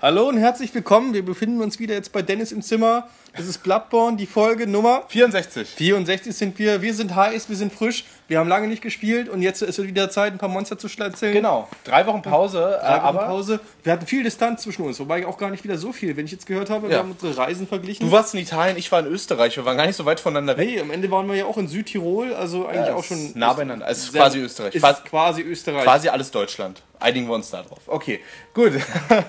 Hallo und herzlich willkommen. Wir befinden uns wieder jetzt bei Dennis im Zimmer. Das ist Bloodborne, die Folge Nummer 64. 64 sind wir. Wir sind heiß, wir sind frisch. Wir haben lange nicht gespielt und jetzt ist es wieder Zeit, ein paar Monster zu erzählen. Genau. Drei Wochen Pause, Drei äh, Wochen aber Pause. Wir hatten viel Distanz zwischen uns, wobei auch gar nicht wieder so viel. Wenn ich jetzt gehört habe, wir Ja. haben unsere Reisen verglichen. du warst in Italien, ich war in Österreich. Wir waren gar nicht so weit voneinander weg. hey, am Ende waren wir ja auch in Südtirol, also eigentlich Ja, auch ist schon nah beieinander. Es ist quasi Österreich. Ist quasi Österreich. Quasi alles Deutschland. Einigen wir uns da drauf. Okay, gut.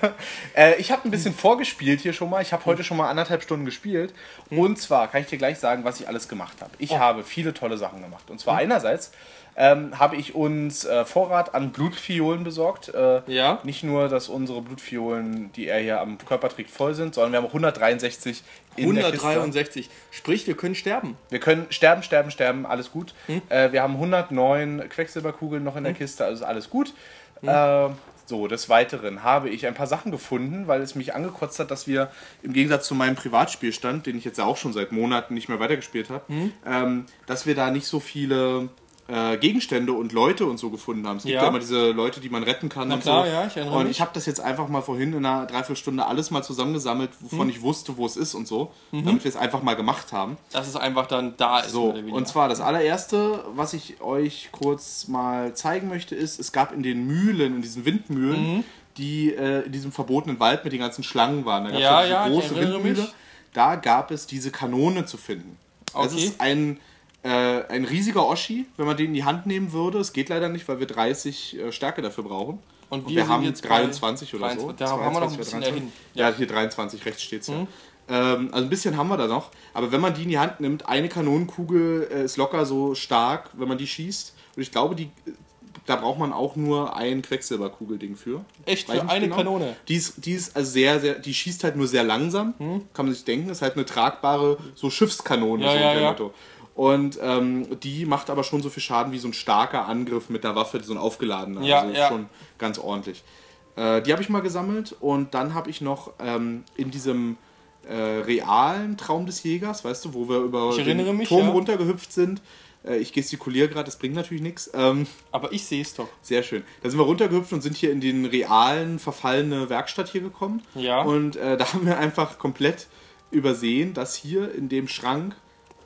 äh, ich habe ein bisschen vorgespielt hier schon mal. Ich habe heute schon mal anderthalb Stunden gespielt. Und zwar kann ich dir gleich sagen, was ich alles gemacht habe. Ich habe viele tolle Sachen gemacht. Und zwar einerseits ähm, habe ich uns äh, Vorrat an Blutfiolen besorgt. Äh, Ja. Nicht nur, dass unsere Blutfiolen, die er hier am Körper trägt, voll sind, sondern wir haben auch 163 in der Kiste. 163. Sprich, wir können sterben. Wir können sterben, sterben, sterben, alles gut. Hm? Äh, wir haben 109 Quecksilberkugeln noch in der Kiste, also alles gut. Äh, so, des Weiteren habe ich ein paar Sachen gefunden, weil es mich angekotzt hat, dass wir im Gegensatz zu meinem Privatspielstand, den ich jetzt ja auch schon seit Monaten nicht mehr weitergespielt habe, Hm? ähm, dass wir da nicht so viele äh, Gegenstände und Leute und so gefunden haben. Es gibt Ja. ja, immer diese Leute, die man retten kann und klar, so. ja, ich erinnere und mich. ich habe das jetzt einfach mal vorhin in einer Dreiviertelstunde alles mal zusammengesammelt, wovon Hm? ich wusste, wo es ist und so, Mhm. damit wir es einfach mal gemacht haben. Dass es einfach dann da ist. So, und zwar das allererste, was ich euch kurz mal zeigen möchte, ist, es gab in den Mühlen, in diesen Windmühlen, Mhm. die äh, in diesem verbotenen Wald mit den ganzen Schlangen waren. Da gab Ja, es ja, diese große Windmühle. mich. Da gab es diese Kanone zu finden. Okay. ist ein, äh, ein riesiger Oschi, wenn man den in die Hand nehmen würde. Es geht leider nicht, weil wir 30 äh, Stärke dafür brauchen. Und Und wir wir, sind haben jetzt bei 23 oder 23. so. Da haben wir noch ein 22 bisschen oder 23. dahin. Ja, hier 23, rechts steht es Mhm. ja. Ähm, also ein bisschen haben wir da noch. Aber wenn man die in die Hand nimmt, eine Kanonenkugel äh, ist locker so stark, wenn man die schießt. Und ich glaube, die, da braucht man auch nur ein Quecksilberkugelding für. Echt, Weiß für eine Kanone? Die ist, die ist also sehr, sehr, die schießt halt nur sehr langsam, kann man sich denken. Ist halt eine tragbare, so Schiffskanone, Ja, so ja, ja. Und ähm, die macht aber schon so viel Schaden wie so ein starker Angriff mit einer Waffe, so ein aufgeladener. Ja, also ja. schon ganz ordentlich. Äh, die habe ich mal gesammelt und dann habe ich noch ähm, in diesem äh, realen Traum des Jägers, weißt du, wo wir über den mich, Turm ja. runtergehüpft sind. Äh, ich gestikuliere gerade, das bringt natürlich nichts. Ähm, Aber ich sehe es doch. sehr schön. Da sind wir runtergehüpft und sind hier in den realen, verfallene Werkstatt hier gekommen. Ja. Und äh, da haben wir einfach komplett übersehen, dass hier in dem Schrank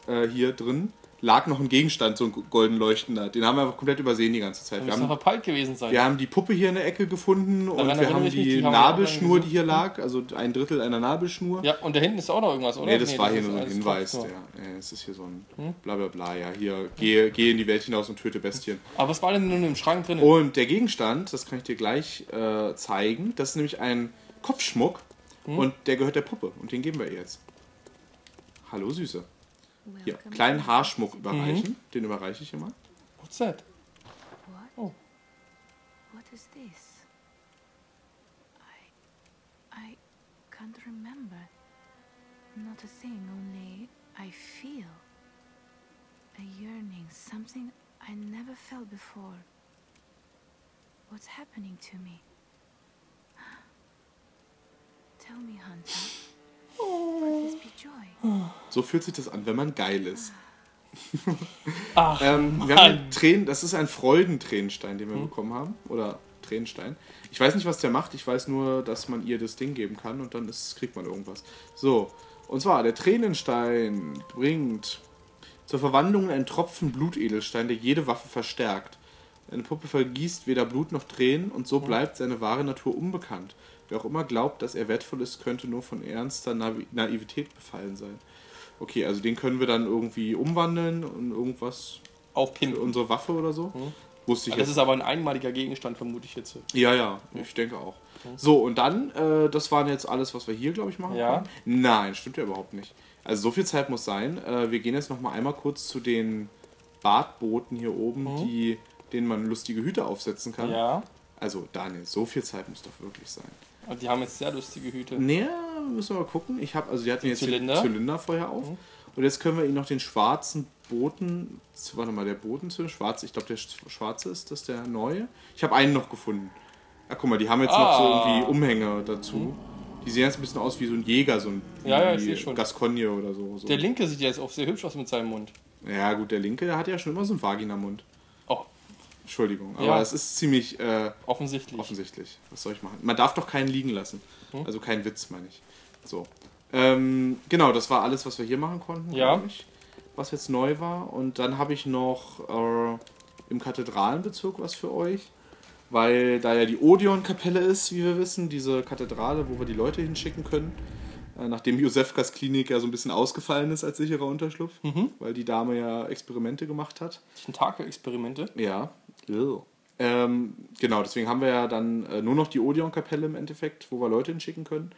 äh, hier drin lag noch ein Gegenstand, so ein golden leuchtender. Den haben wir einfach komplett übersehen die ganze Zeit. Wir Muss doch haben, verpeilt gewesen sein. wir haben die Puppe hier in der Ecke gefunden und wir haben die die wir Nabelschnur, die hier lag, also ein Drittel einer Nabelschnur. Ja, und da hinten ist auch noch irgendwas, oder? Nee, das war hier ist nur so ein Hinweis. drauf, Ja. es ist hier so ein bla bla bla. Ja, hier, geh, geh in die Welt hinaus und töte Bestien. Aber was war denn nun im Schrank drin? Und der Gegenstand, das kann ich dir gleich äh, zeigen, das ist nämlich ein Kopfschmuck und der gehört der Puppe und den geben wir ihr jetzt. Hallo Süße. Hier, kleinen Haarschmuck überreichen, den überreiche ich immer. What's that? What? Oh. What is this? I. I can't remember. Not a thing, only I feel. A yearning, something I never felt before. What's happening to me? Tell me, Hunter. So fühlt sich das an, wenn man geil ist. Ach, Ähm, wir haben einen Tränen, das ist ein Freudentränenstein, den wir bekommen haben. Oder Tränenstein. Ich weiß nicht, was der macht. Ich weiß nur, dass man ihr das Ding geben kann und dann ist, kriegt man irgendwas. So, und zwar, der Tränenstein bringt zur Verwandlung einen Tropfen Blutedelstein, der jede Waffe verstärkt. Eine Puppe vergießt weder Blut noch Tränen und so bleibt seine wahre Natur unbekannt. Wer auch immer glaubt, dass er wertvoll ist, könnte nur von ernster Navi Naivität befallen sein. Okay, also den können wir dann irgendwie umwandeln und irgendwas für aufpimpen. unsere Waffe oder so. Wusste ich Das jetzt. ist aber ein einmaliger Gegenstand, vermute ich jetzt. ja, ja, ich denke auch. So, und dann, äh, das waren jetzt alles, was wir hier, glaube ich, machen Ja. können. Nein, stimmt ja überhaupt nicht. Also so viel Zeit muss sein. Äh, wir gehen jetzt noch mal einmal kurz zu den Badbooten hier oben, die, denen man lustige Hüte aufsetzen kann. Ja. Also, Daniel, so viel Zeit muss doch wirklich sein. Und die haben jetzt sehr lustige Hüte. Naja, müssen wir mal gucken. Ich habe, also die hatten jetzt Zylinder? den Zylinder vorher auf. Und jetzt können wir ihnen noch den schwarzen Boten, warte mal, der Botenzylinder, schwarz, ich glaube der sch- schwarze ist das der neue. Ich habe einen noch gefunden. Ah, guck mal, die haben jetzt noch so Ah. irgendwie Umhänge dazu. Die sehen jetzt ein bisschen aus wie so ein Jäger, so ein Ja, ja, ich schon. Gascogne oder so. so. Der linke sieht jetzt auch sehr hübsch aus mit seinem Mund. Ja, gut, der linke, der hat ja schon immer so einen Vaginamund. Entschuldigung, aber Ja. es ist ziemlich äh, offensichtlich. offensichtlich. Was soll ich machen? Man darf doch keinen liegen lassen. Also kein Witz, meine ich. So. Ähm, genau, das war alles, was wir hier machen konnten, Ja. ich, was jetzt neu war. Und dann habe ich noch äh, im Kathedralenbezirk was für euch. Weil da ja die Odeon-Kapelle ist, wie wir wissen, diese Kathedrale, wo wir die Leute hinschicken können. Äh, nachdem Josefkas Klinik ja so ein bisschen ausgefallen ist als sicherer Unterschlupf, weil die Dame ja Experimente gemacht hat. Tentakel-Experimente. Ja. Ähm, genau, deswegen haben wir ja dann äh, nur noch die Odeon-Kapelle im Endeffekt, wo wir Leute hinschicken können.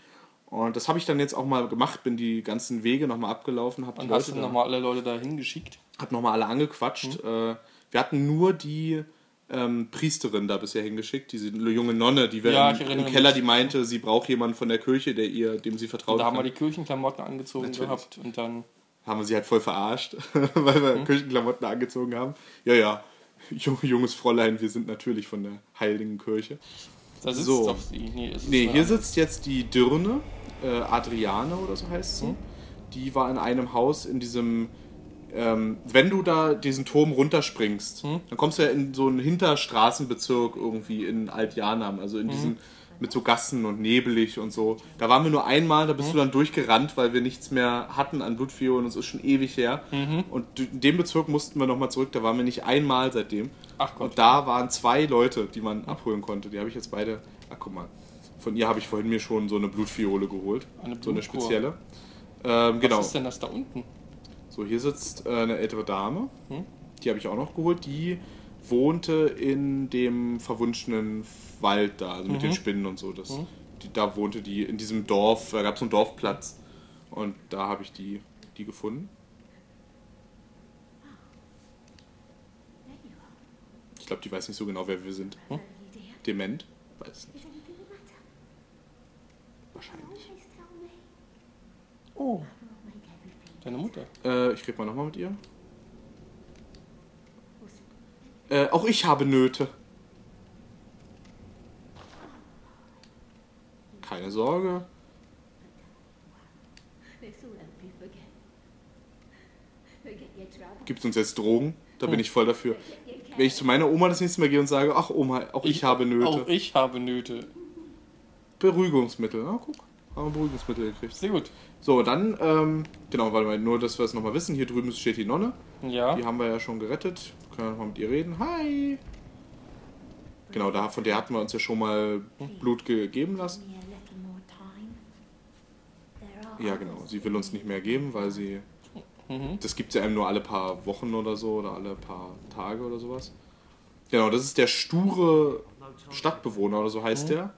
Und das habe ich dann jetzt auch mal gemacht, bin die ganzen Wege nochmal abgelaufen, habe die Und hast Leute du nochmal alle Leute da hingeschickt? hab nochmal alle angequatscht. Äh, wir hatten nur die ähm, Priesterin da bisher hingeschickt, diese junge Nonne, die wir Ja, im, im Keller, die meinte, sie braucht jemanden von der Kirche, der ihr, dem sie vertraut. Und da haben wir kann. die Kirchenklamotten angezogen Natürlich. gehabt und dann. haben wir sie halt voll verarscht, weil Mhm. wir Kirchenklamotten angezogen haben. Ja, ja, junges Fräulein, wir sind natürlich von der Heiligen Kirche. Da sitzt So. doch die. Nee, Nee, hier sitzt jetzt die Dirne, äh, Adriane oder so heißt sie. Die war in einem Haus in diesem, ähm, wenn du da diesen Turm runterspringst, dann kommst du ja in so einen Hinterstraßenbezirk irgendwie in Altjanam, also in diesen mit so Gassen und nebelig und so. Da waren wir nur einmal, da bist du dann durchgerannt, weil wir nichts mehr hatten an Blutfiolen und es ist schon ewig her. Und in dem Bezirk mussten wir nochmal zurück, da waren wir nicht einmal seitdem. Ach Gott. Und da waren zwei Leute, die man abholen konnte. Die habe ich jetzt beide. Ach, guck mal. Von ihr habe ich vorhin mir schon so eine Blutfiole geholt. Eine so eine spezielle. Ähm, genau. Was ist denn das da unten? So, hier sitzt äh, eine ältere Dame. Hm? Die habe ich auch noch geholt. Die wohnte in dem verwunschenen Wald da, also mit den Mhm. Spinnen und so. Das, Hm? die, da wohnte die in diesem Dorf. Da gab es so einen Dorfplatz. Und da habe ich die, die gefunden. Ich glaube, die weiß nicht so genau, wer wir sind. Hm? Dement? Weiß nicht. Wahrscheinlich. Oh. Deine Mutter. Äh, ich rede mal nochmal mit ihr. Äh, auch ich habe Nöte. Keine Sorge. Gibt uns jetzt Drogen? Da bin ich voll dafür. Wenn ich zu meiner Oma das nächste Mal gehe und sage, ach Oma, auch ich, habe Nöte. Auch ich habe Nöte. Beruhigungsmittel. Na, guck. Haben wir Beruhigungsmittel gekriegt. Sehr gut. So, dann, ähm, genau, warte mal, nur, dass wir es nochmal wissen. Hier drüben steht die Nonne. Ja. Die haben wir ja schon gerettet. Können wir nochmal mit ihr reden. Hi! Genau, da, von der hatten wir uns ja schon mal Blut gegeben lassen. Ja, genau. Sie will uns nicht mehr geben, weil sie. Mhm. Das gibt es ja einem nur alle paar Wochen oder so oder alle paar Tage oder sowas. Genau, das ist der sture Stadtbewohner oder so heißt der.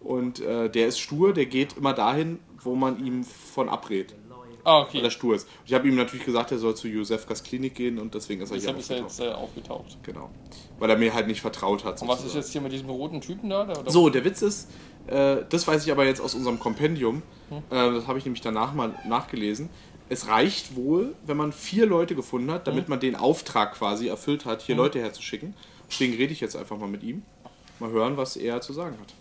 Und äh, der ist stur, der geht immer dahin, wo man ihm von abrät, Ah, weil er okay. stur ist. Ich habe ihm natürlich gesagt, er soll zu Josefkas Klinik gehen und deswegen ist er hier Deshalb ist er aufgetaucht. jetzt äh, aufgetaucht. Genau. Weil er mir halt nicht vertraut hat. Und was ist sozusagen. jetzt hier mit diesem roten Typen da? Der, oder? So, der Witz ist, äh, das weiß ich aber jetzt aus unserem Kompendium, Hm. äh, das habe ich nämlich danach mal nachgelesen. Es reicht wohl, wenn man vier Leute gefunden hat, Hm. damit man den Auftrag quasi erfüllt hat, hier Leute herzuschicken. Deswegen rede ich jetzt einfach mal mit ihm. Mal hören, was er zu sagen hat.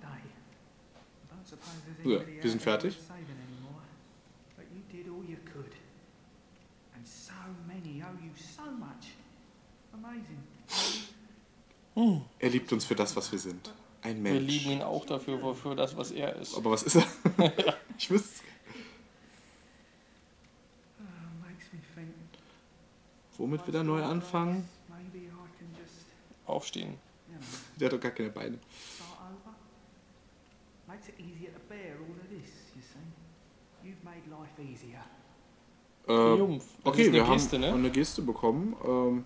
Day. I don't suppose there's Ja, anybody wir sind fertig. worth saving anymore. But you did all you could. And so many owe you so much. Amazing. Er liebt uns für das, was wir sind. Ein Wir Mensch. lieben ihn auch dafür, für das, was er ist. Aber was ist er? ich wüsste es. Womit wir da neu anfangen? Aufstehen. Der hat doch gar keine Beine. Äh, Triumph. Das Okay, wir Geste, haben ne? eine Geste bekommen. Ähm,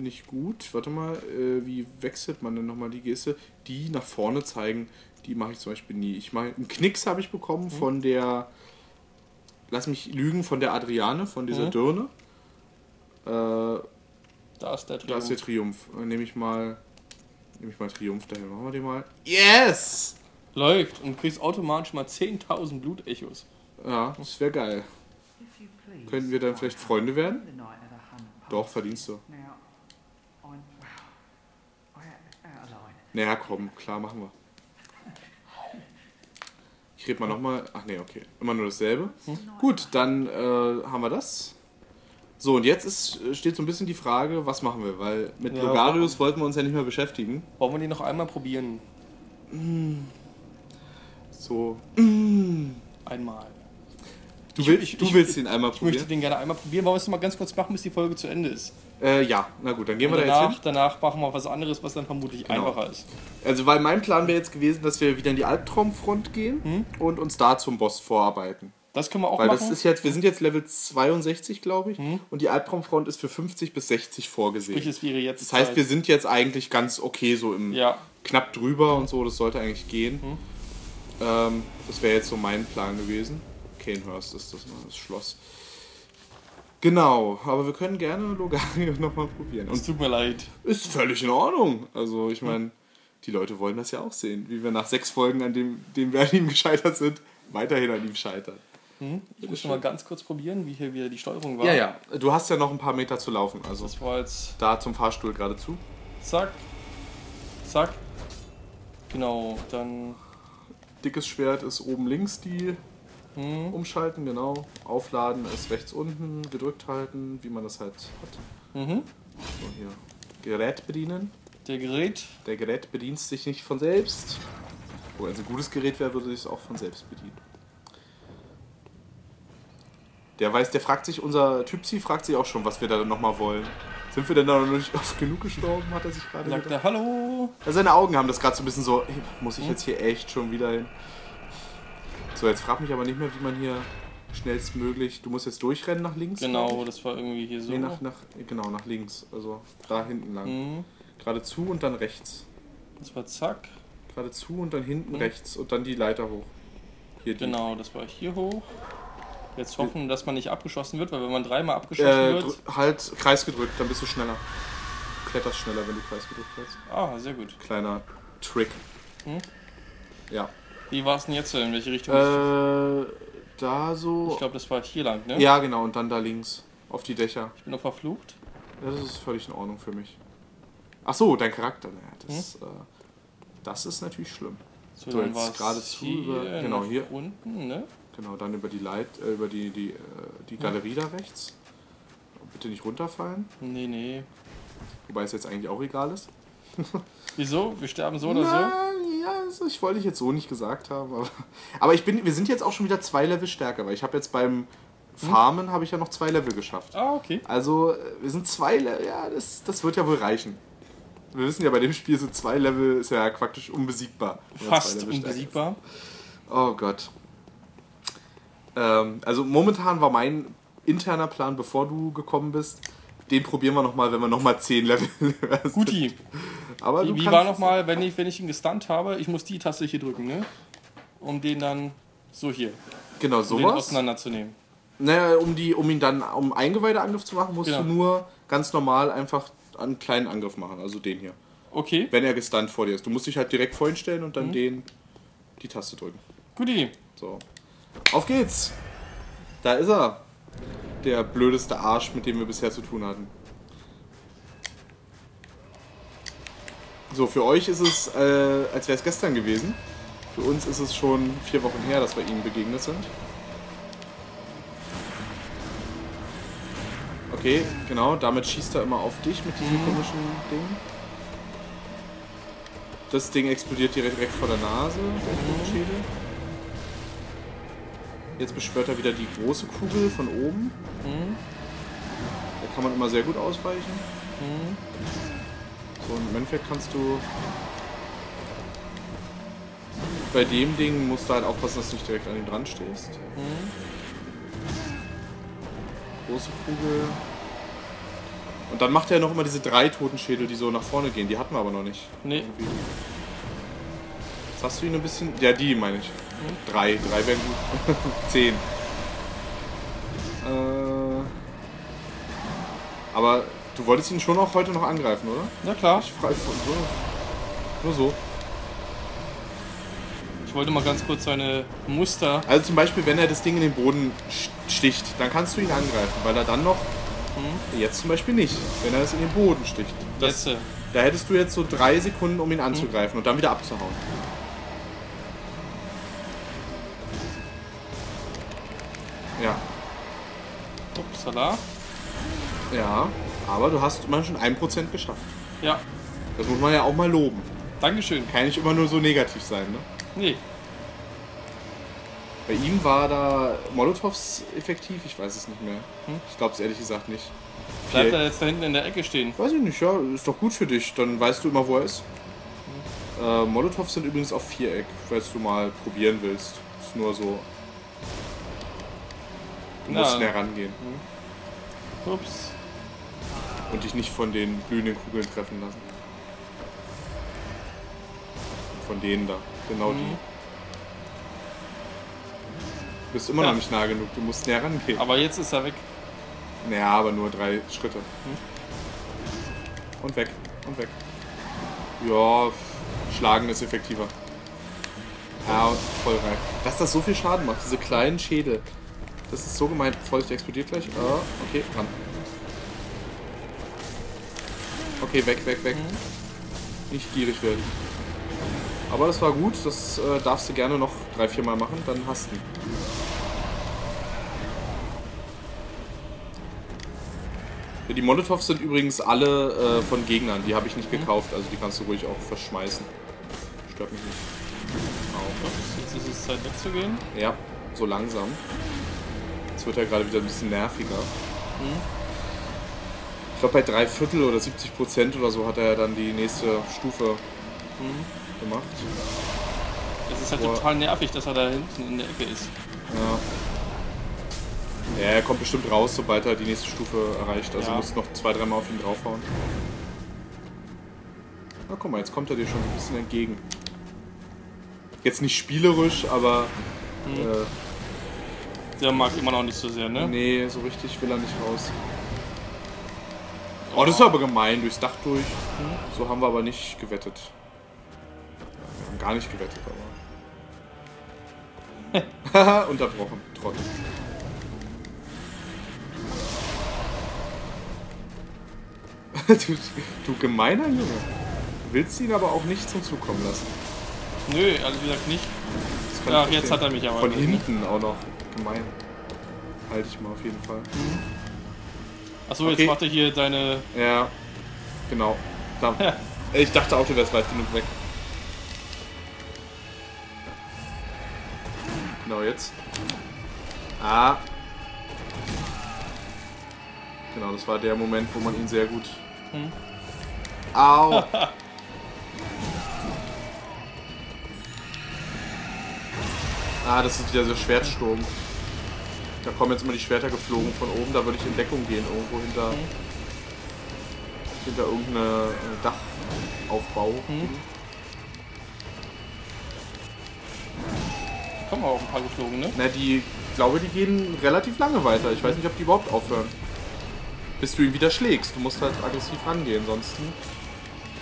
Finde ich gut. Warte mal, äh, wie wechselt man denn nochmal die Geste? Die nach vorne zeigen, die mache ich zum Beispiel nie. Ich mache einen Knicks habe ich bekommen Mhm. von der, lass mich lügen, von der Adriane, von dieser Mhm. Dirne. Äh, Da ist der da ist der Triumph. Triumph. Dann nehme ich mal, nehme ich mal Triumph dahin. Machen wir den mal. Yes! Läuft und kriegst automatisch mal 10.000 Blutechos. Ja, das wäre geil. Könnten wir dann vielleicht Freunde werden? Doch, verdienst du. Naja, komm, klar, machen wir. Ich rede mal nochmal. Ach nee, okay. Immer nur dasselbe. Gut, dann äh, haben wir das. So, und jetzt ist, steht so ein bisschen die Frage, was machen wir? Weil mit Ja, Logarius wollten wir uns ja nicht mehr beschäftigen. Wollen wir die noch einmal probieren? So. Einmal. Du, Ich- willst, ich- du ich- willst ihn einmal Ich möchte probieren? den gerne einmal probieren. Wollen wir es mal ganz kurz machen, bis die Folge zu Ende ist? Äh, ja, na gut, dann gehen wir Und da jetzt danach, hin. danach machen wir was anderes, was dann vermutlich Genau. einfacher ist. Also, weil mein Plan wäre jetzt gewesen, dass wir wieder in die Albtraumfront gehen und uns da zum Boss vorarbeiten. Das können wir auch Weil machen. das ist jetzt, wir sind jetzt Level 62, glaube ich, und die Albtraumfront ist für 50 bis 60 vorgesehen. Sprich, es wäre jetzt Das heißt, Zeit. wir sind jetzt eigentlich ganz okay, so im Ja, knapp drüber und so, das sollte eigentlich gehen. Ähm, das wäre jetzt so mein Plan gewesen. Canehurst ist das, das Schloss. Genau, aber wir können gerne Logario nochmal probieren. es Und tut mir leid. ist völlig in Ordnung. Also ich meine, die Leute wollen das ja auch sehen, wie wir nach sechs Folgen, an dem, dem wir an ihm gescheitert sind, weiterhin an ihm scheitern. Ich muss mal ganz kurz probieren, wie hier wieder die Steuerung war. Ja, ja. Du hast ja noch ein paar Meter zu laufen, also Das war jetzt da zum Fahrstuhl geradezu. zack, zack. Genau, dann Dickes Schwert ist oben links die hm, umschalten, genau. Aufladen ist rechts unten, gedrückt halten, wie man das halt hat. mhm. So hier. Gerät bedienen. der Gerät. Der Gerät bedient sich nicht von selbst. Oh, wenn es ein gutes Gerät wäre, würde es sich auch von selbst bedienen. Der weiß, der fragt sich, unser Typsi fragt sich auch schon, was wir da nochmal wollen. Sind wir denn da noch nicht oft genug gestorben, hat er sich gerade Sagt er Hallo. Ja, seine Augen haben das gerade so ein bisschen so, ey, muss ich jetzt hier echt schon wieder hin? So, jetzt frag mich aber nicht mehr, wie man hier schnellstmöglich, du musst jetzt durchrennen nach links. Genau, das war irgendwie hier so. Nee, nach, nach, genau, nach links. Also da hinten lang. Mhm. Geradezu und dann rechts. Das war zack. Geradezu und dann hinten Mhm. rechts und dann die Leiter hoch. Hier die. Genau, das war hier hoch. Jetzt hoffen, dass man nicht abgeschossen wird, weil wenn man dreimal abgeschossen Äh, wird. halt Kreis gedrückt, dann bist du schneller. Du kletterst schneller, wenn du Kreis gedrückt hast. Ah, sehr gut. Kleiner Trick. Hm? Ja. Wie war es denn jetzt? In welche Richtung? Äh, da so. ich glaube, das war hier lang, ne? ja, genau, und dann da links. Auf die Dächer. Ich bin noch verflucht. Ja, das ist völlig in Ordnung für mich. Ach so, dein Charakter. Naja, das, Hm? äh, das ist natürlich schlimm. So, So, dann jetzt geradezu hier, über- genau, hier. unten, ne? Genau, dann über die Leit, äh, über die, die, äh, die Galerie da rechts. Bitte nicht runterfallen. Nee, nee. Wobei es jetzt eigentlich auch egal ist. Wieso? Wir sterben so oder so? Ja, also ich wollte ich jetzt so nicht gesagt haben. Aber, aber ich bin, wir sind jetzt auch schon wieder zwei Level stärker, weil ich habe jetzt beim Farmen habe ich ja noch zwei Level geschafft. Ah, okay. Also äh, wir sind zwei Level, ja, das, das wird ja wohl reichen. Wir wissen ja, bei dem Spiel sind zwei Level ist ja praktisch unbesiegbar. Fast ist. unbesiegbar. Oh Gott. Ähm, also momentan war mein interner Plan, bevor du gekommen bist, den probieren wir nochmal, wenn wir nochmal 10 Level. Guti. Aber Wie, wie war nochmal, wenn ich, wenn ich ihn gestunt habe, ich muss die Taste hier drücken, ne? Um den dann so hier, Genau, um den sowas. auseinanderzunehmen. Naja, um, die, um ihn dann, um Eingeweideangriff zu machen, musst Genau. du nur ganz normal einfach einen kleinen Angriff machen, also den hier. Okay, Wenn er gestunt vor dir ist. Du musst dich halt direkt vor ihn stellen und dann Mhm. den die Taste drücken. Guti. So. Auf geht's! Da ist er. Der blödeste Arsch, mit dem wir bisher zu tun hatten. So, für euch ist es, äh, als wäre es gestern gewesen. Für uns ist es schon vier Wochen her, dass wir ihnen begegnet sind. Okay, genau, damit schießt er immer auf dich mit diesem komischen Ding. Das Ding explodiert direkt, direkt vor der Nase, der Totenschädel. Jetzt beschwört er wieder die große Kugel von oben. Mhm. Da kann man immer sehr gut ausweichen. Mhm. Und im Endeffekt kannst du. Bei dem Ding musst du halt aufpassen, dass du nicht direkt an ihm dran stehst. Mhm. Große Kugel. Und dann macht er noch immer diese drei Totenschädel, die so nach vorne gehen. Die hatten wir aber noch nicht. Nee. Irgendwie. Jetzt hast du ihn ein bisschen. Ja, die meine ich. Drei. Drei wären gut. Zehn. Äh. Aber du wolltest ihn schon auch heute noch angreifen, oder? Na klar. Ich frage so. Nur so. Ich wollte mal ganz kurz seine Muster. Also zum Beispiel, wenn er das Ding in den Boden sticht, dann kannst du ihn angreifen, weil er dann noch. Mhm. Jetzt zum Beispiel nicht, wenn er es in den Boden sticht. Das, Jetzt. äh, Da hättest du jetzt so drei Sekunden, um ihn anzugreifen und dann wieder abzuhauen. Ja, Upsala. ja. Aber du hast immerhin schon 1% geschafft. Ja, Das muss man ja auch mal loben. Dankeschön. Kann nicht immer nur so negativ sein, ne? Nee, Bei ihm war da Molotovs effektiv, ich weiß es nicht mehr. Ich glaube es ehrlich gesagt nicht. bleibt Vier- er jetzt da hinten in der Ecke stehen. Weiß ich nicht, ja, ist doch gut für dich. Dann weißt du immer, wo er ist. Äh, Molotovs sind übrigens auf Viereck, falls du mal probieren willst. Ist nur so. Du musst Ja. näher rangehen Ups. Und dich nicht von den glühenden Kugeln treffen lassen. Von denen da, genau die. Mhm. Du bist immer Ja. noch nicht nah genug, du musst näher rangehen. Aber jetzt ist er weg. Naja, aber nur drei Schritte. Und weg. Und weg. Ja, schlagen ist effektiver. Ja, und voll rein. Dass das so viel Schaden macht, diese kleinen Schädel. Das ist so gemeint. Vorsicht, der explodiert gleich. Ah, okay, ran. Okay, weg, weg, weg. Nicht gierig werden. Aber das war gut, das äh, darfst du gerne noch drei, vier Mal machen, dann hast du ihn. Ja, die Molotovs sind übrigens alle äh, von Gegnern, die habe ich nicht gekauft, also die kannst du ruhig auch verschmeißen. Stört mich nicht. Ups, jetzt ist es Zeit wegzugehen. Ja, so langsam. Jetzt wird er gerade wieder ein bisschen nerviger. Ich glaube bei drei Viertel oder 70 Prozent oder so hat er dann die nächste Stufe gemacht. Es ist halt Boah. total nervig, dass er da hinten in der Ecke ist. Ja. Ja, er kommt bestimmt raus, sobald er die nächste Stufe erreicht. Also Ja. musst noch zwei, dreimal auf ihn draufhauen. Na guck mal, jetzt kommt er dir schon ein bisschen entgegen. Jetzt nicht spielerisch, aber äh, Der mag immer noch nicht so sehr, ne? nee, so richtig will er nicht raus. Oh, das ist aber gemein, durchs Dach durch. So haben wir aber nicht gewettet. Wir haben gar nicht gewettet, aber. Haha, unterbrochen, Trottel. du, du gemeiner Junge. Willst ihn aber auch nicht zum Zug kommen lassen. Nö, also wie gesagt nicht. Ich jetzt hat er mich aber. Von hinten auch noch. Gemein. Halte ich mal auf jeden Fall. Achso, jetzt Okay. macht er hier deine. Ja, genau. Da. Ja. Ich dachte auch, du wärst weit genug weg. Genau, jetzt. Ah. Genau, das war der Moment, wo man ihn sehr gut. Hm. Au! ah, das ist wieder so Schwertsturm. Da kommen jetzt immer die Schwerter geflogen von oben, da würde ich in Deckung gehen, irgendwo hinter, hinter irgendeine äh, Dachaufbau. Kommen auch ein paar geflogen, ne? Na, die, ich glaube, die gehen relativ lange weiter. Ich weiß nicht, ob die überhaupt aufhören. Bis du ihn wieder schlägst. Du musst halt aggressiv rangehen, sonst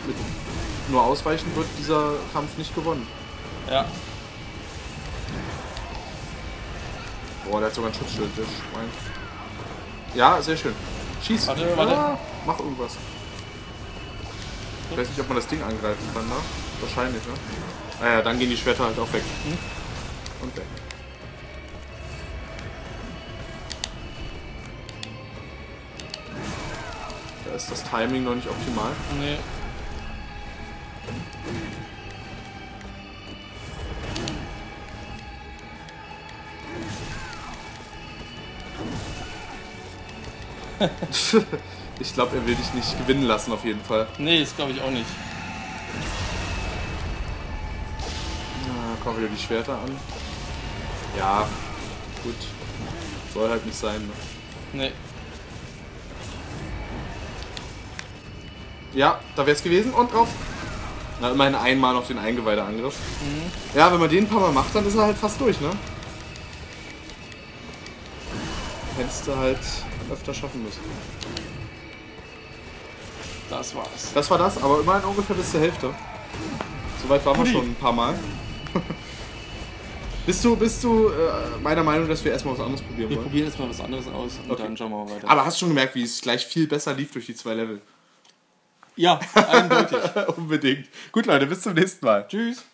mit nur ausweichen wird dieser Kampf nicht gewonnen. Ja. Boah, der hat sogar ein Schutzschild, der Schwein. Ja, sehr schön. Schieß. Warte, warte. Ah, mach irgendwas. Ich weiß nicht, ob man das Ding angreifen kann, ne? Wahrscheinlich, ne? Naja, dann gehen die Schwerter halt auch weg. Und weg. Da ist das Timing noch nicht optimal. Nee. ich glaube, er will dich nicht gewinnen lassen, auf jeden Fall. Nee, das glaube ich auch nicht. Na, kommen wieder die Schwerter an. Ja, gut. Soll halt nicht sein. Ne? Nee. Ja, da wäre es gewesen und drauf. Na, immerhin einmal noch den Eingeweideangriff. Ja, wenn man den ein paar Mal macht, dann ist er halt fast durch, ne? Hättest du halt öfter schaffen müssen. Das war's. Das war das, aber immerhin ungefähr bis zur Hälfte. Soweit waren wir schon ein paar Mal. bist du, bist du äh, meiner Meinung, dass wir erstmal was anderes probieren Wir wollen? probieren jetzt mal was anderes aus und Okay. dann schauen wir mal weiter. Aber hast schon gemerkt, wie es gleich viel besser lief durch die zwei Level? Ja, eindeutig. Unbedingt. Gut, Leute, bis zum nächsten Mal. Tschüss.